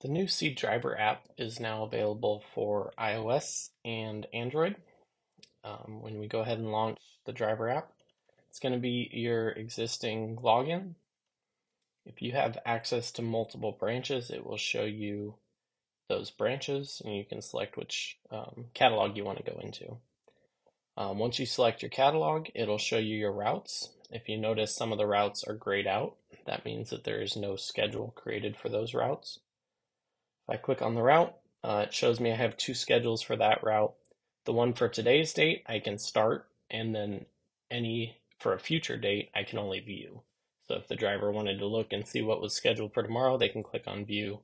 The new Seed Driver app is now available for iOS and Android. Um, when we go ahead and launch the driver app, it's going to be your existing login. If you have access to multiple branches, it will show you those branches and you can select which um, catalog you want to go into. Um, once you select your catalog, it'll show you your routes. If you notice some of the routes are grayed out, that means that there is no schedule created for those routes. If I click on the route, uh, it shows me I have two schedules for that route. The one for today's date I can start, and then any for a future date I can only view. So if the driver wanted to look and see what was scheduled for tomorrow, they can click on view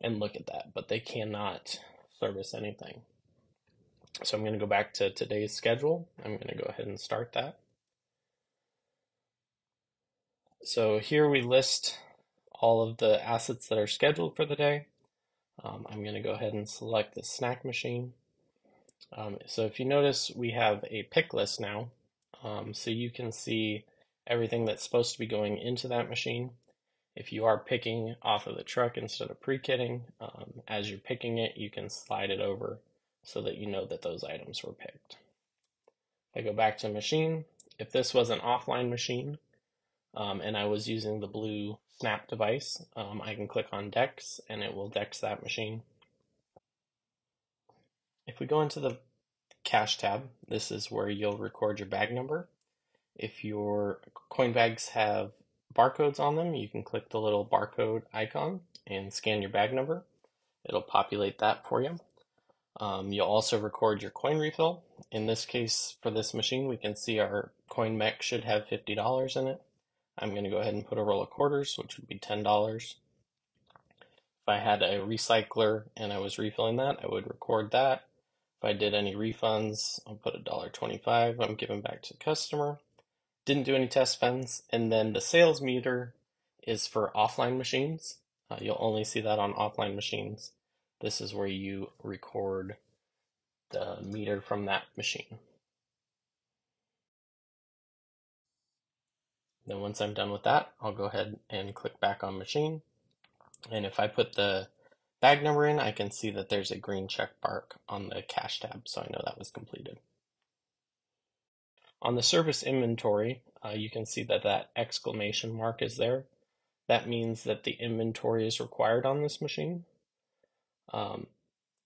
and look at that, but they cannot service anything. So I'm going to go back to today's schedule. I'm going to go ahead and start that. So here we list all of the assets that are scheduled for the day. Um, I'm going to go ahead and select the snack machine. Um, so if you notice, we have a pick list now. Um, so you can see everything that's supposed to be going into that machine. If you are picking off of the truck instead of pre-kitting, um, as you're picking it, you can slide it over so that you know that those items were picked. I go back to machine. If this was an offline machine um, and I was using the blue snap device, um, I can click on DEX and it will DEX that machine. If we go into the cash tab, this is where you'll record your bag number. If your coin bags have barcodes on them, you can click the little barcode icon and scan your bag number. It'll populate that for you. Um, you'll also record your coin refill. In this case, for this machine, we can see our coin mech should have $50 in it. I'm going to go ahead and put a roll of quarters, which would be $10. If I had a recycler and I was refilling that, I would record that. If I did any refunds, I'll put $1.25 I'm giving back to the customer. Didn't do any test spends. And then the sales meter is for offline machines. Uh, you'll only see that on offline machines. This is where you record the meter from that machine. Then once I'm done with that, I'll go ahead and click back on machine. And if I put the bag number in, I can see that there's a green check mark on the cash tab, so I know that was completed. On the service inventory, uh, you can see that that exclamation mark is there. That means that the inventory is required on this machine. Um,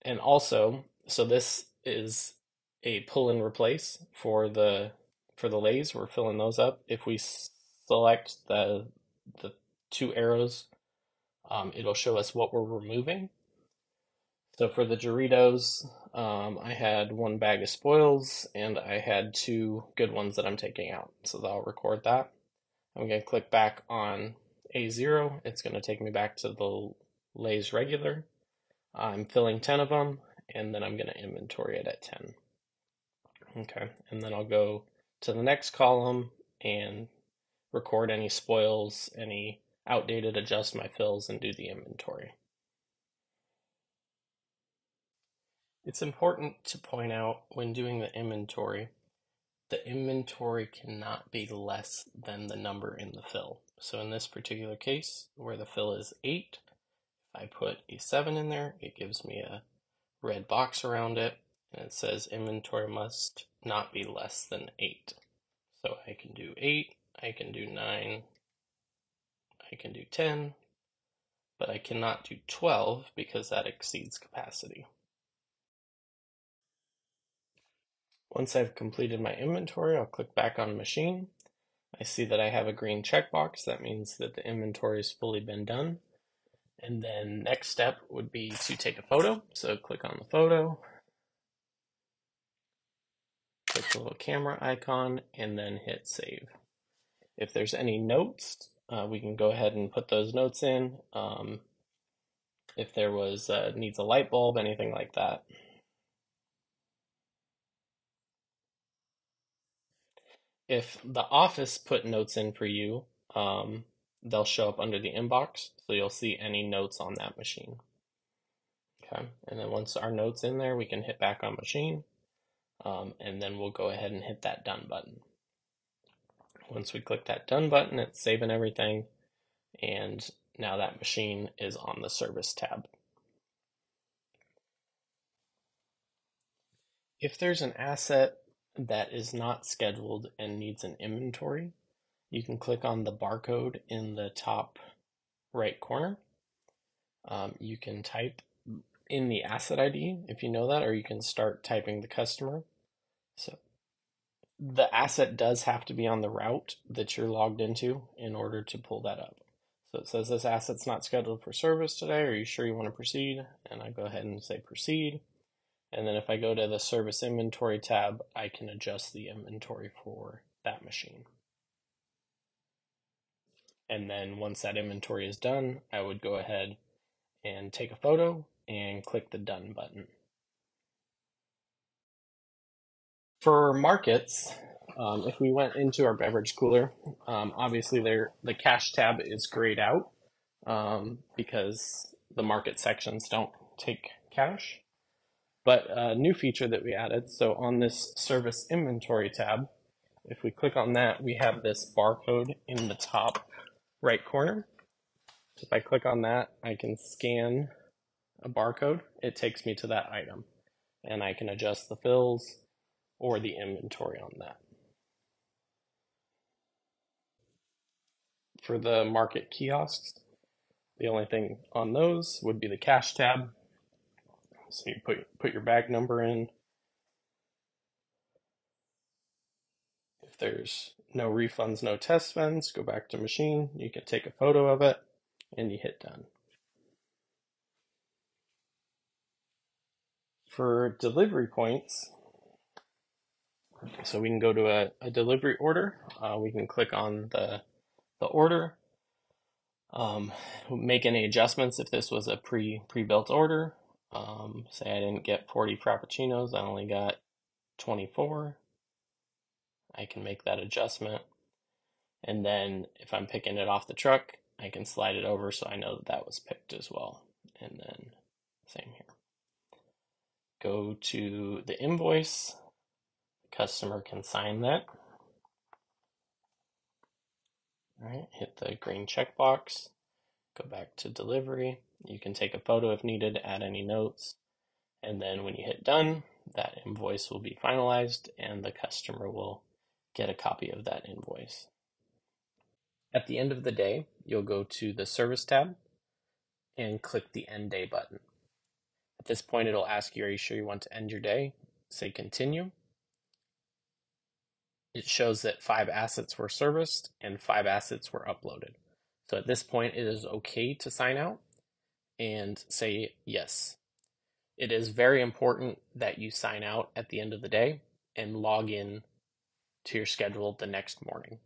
and also, so this is a pull and replace for the for the lays. We're filling those up. If we select the the two arrows, um, it'll show us what we're removing. So for the Doritos, um, I had one bag of spoils and I had two good ones that I'm taking out. So I'll record that. I'm going to click back on A0. It's going to take me back to the Lay's regular. I'm filling 10 of them and then I'm going to inventory it at 10. Okay, and then I'll go to the next column and record any spoils, any outdated, adjust my fills, and do the inventory. It's important to point out when doing the inventory, the inventory cannot be less than the number in the fill. So in this particular case, where the fill is 8, if I put a 7 in there, it gives me a red box around it, and it says inventory must not be less than 8. So I can do 8, I can do 9, I can do 10, but I cannot do 12 because that exceeds capacity. Once I've completed my inventory, I'll click back on machine. I see that I have a green checkbox. That means that the inventory has fully been done. And then next step would be to take a photo. So click on the photo, click the little camera icon, and then hit save. If there's any notes, uh, we can go ahead and put those notes in. Um, if there was uh, needs a light bulb, anything like that. if the office put notes in for you, um, they'll show up under the inbox, so you'll see any notes on that machine. Okay, and then once our notes in there, we can hit back on machine, um, and then we'll go ahead and hit that done button. Once we click that done button, it's saving everything. And now that machine is on the service tab. If there's an asset that is not scheduled and needs an inventory, you can click on the barcode in the top right corner. Um, you can type in the asset ID if you know that, or you can start typing the customer. So the asset does have to be on the route that you're logged into in order to pull that up. So it says this asset's not scheduled for service today. Are you sure you want to proceed? And I go ahead and say proceed. And then if I go to the service inventory tab, I can adjust the inventory for that machine. And then once that inventory is done, I would go ahead and take a photo and click the done button. For markets, um, if we went into our beverage cooler, um, obviously there the cash tab is grayed out um, because the market sections don't take cash. But a new feature that we added, so on this service inventory tab, if we click on that, we have this barcode in the top right corner. If I click on that, I can scan a barcode. It takes me to that item and I can adjust the fills or the inventory on that. For the market kiosks, the only thing on those would be the cash tab. So you put, put your bag number in. If there's no refunds, no test spends, go back to machine. You can take a photo of it and you hit done. For delivery points, so we can go to a, a delivery order. Uh, we can click on the, the order, um, make any adjustments if this was a pre, pre-built order. Um, say I didn't get 40 Frappuccinos, I only got 24. I can make that adjustment. And then if I'm picking it off the truck, I can slide it over so I know that that was picked as well. And then same here. Go to the invoice. Customer can sign that. All right, hit the green checkbox. Go back to delivery. You can take a photo if needed, add any notes. And then when you hit done, that invoice will be finalized and the customer will get a copy of that invoice. At the end of the day, you'll go to the Service tab and click the End Day button. At this point, it'll ask you, are you sure you want to end your day? Say Continue. It shows that five assets were serviced and five assets were uploaded. So at this point, it is okay to sign out and say yes. It is very important that you sign out at the end of the day and log in to your schedule the next morning.